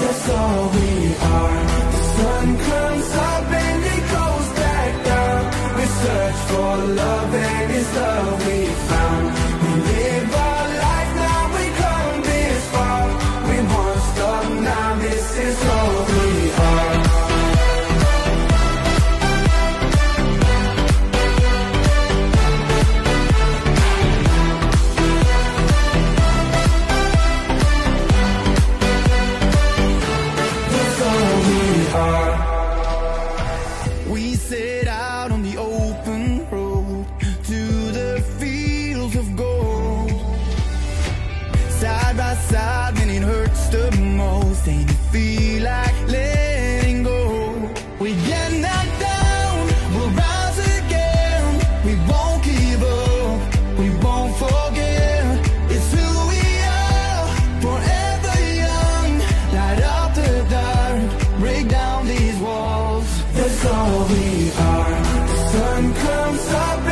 That's all we are. The sun comes up and it goes back down. We search for love and it's love we found. We live our life now, we come this far. We won't stop now, this is all We set out on the open road to the fields of gold. Side by side when it hurts the most, and you feel like letting go. We all we are. The sun comes up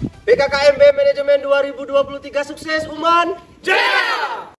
BKKMB Manajemen 2023 sukses Uman. Jaya!